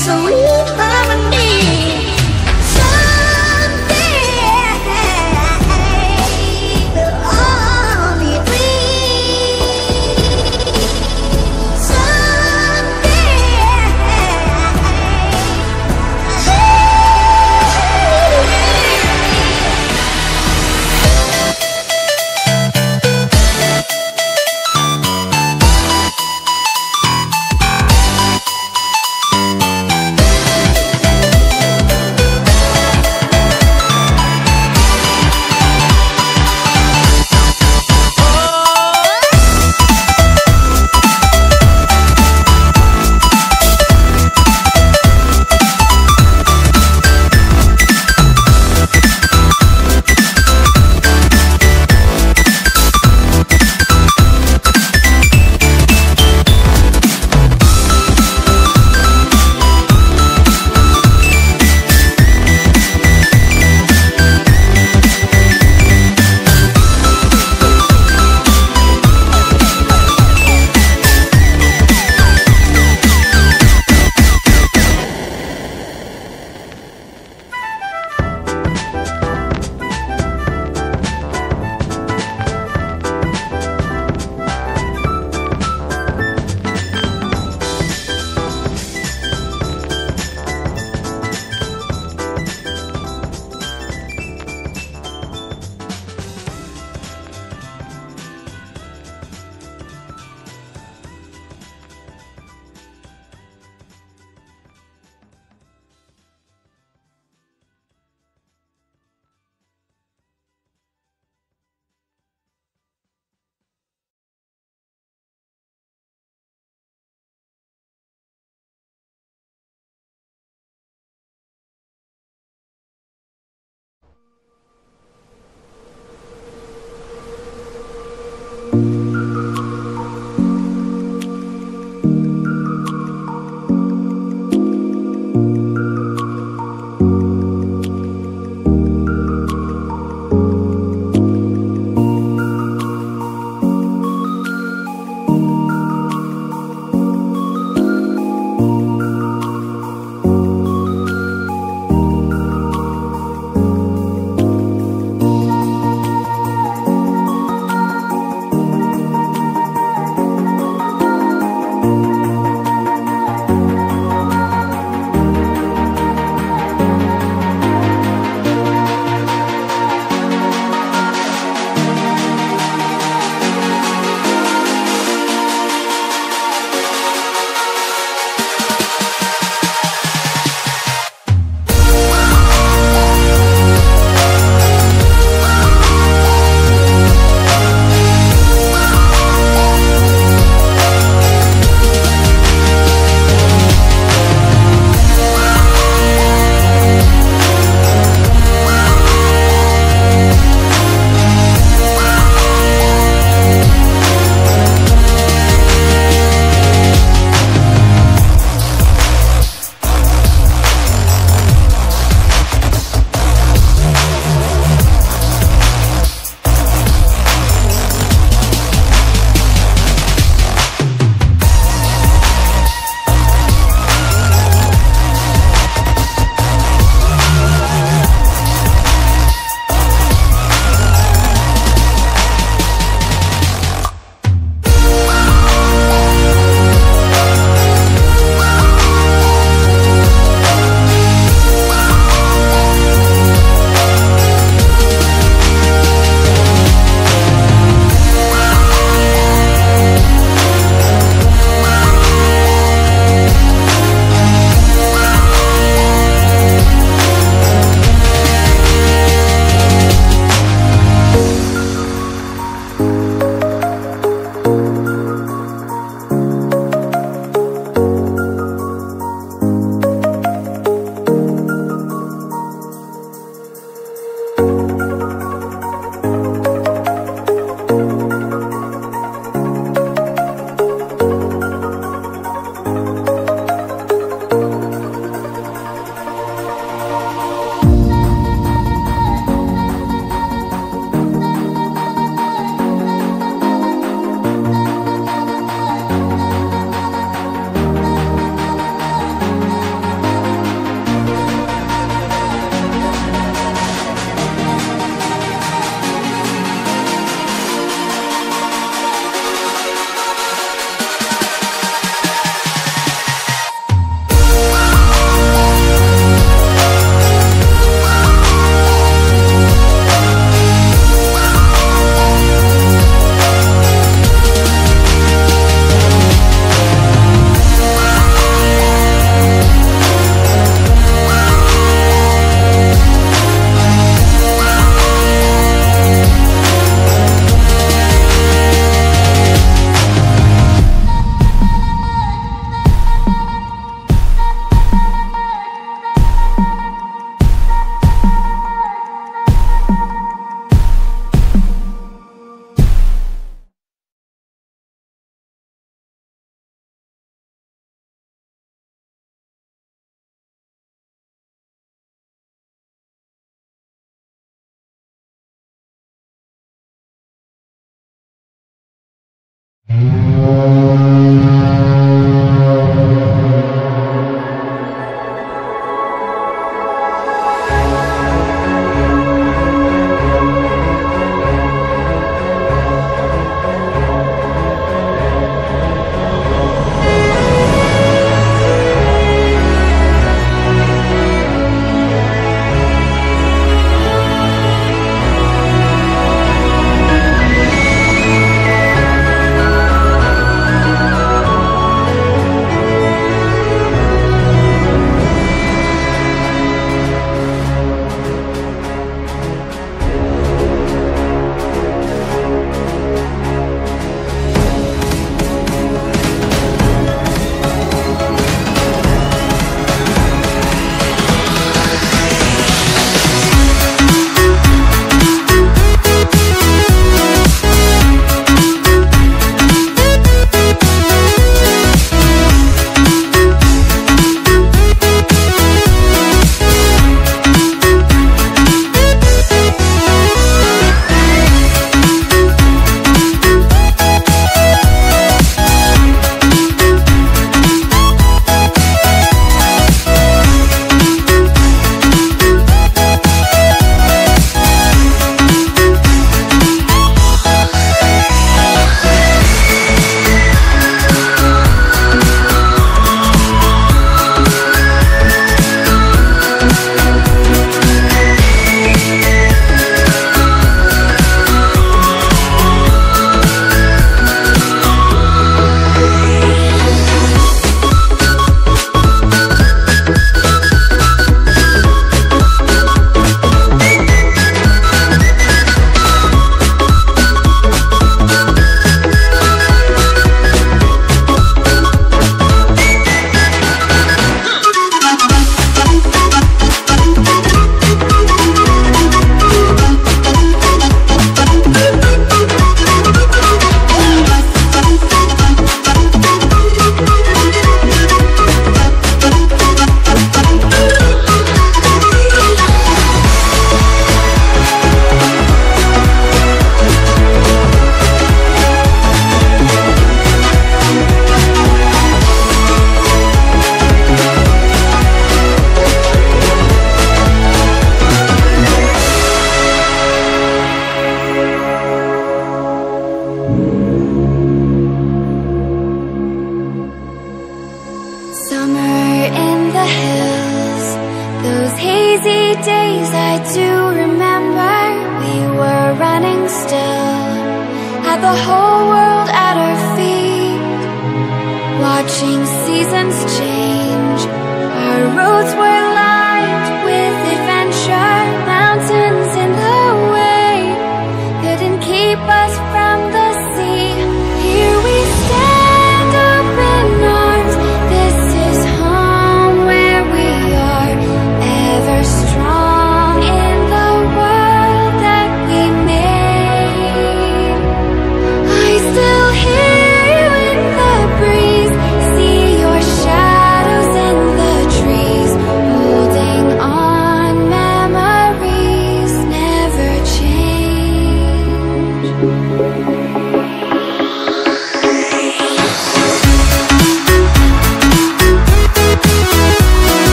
so we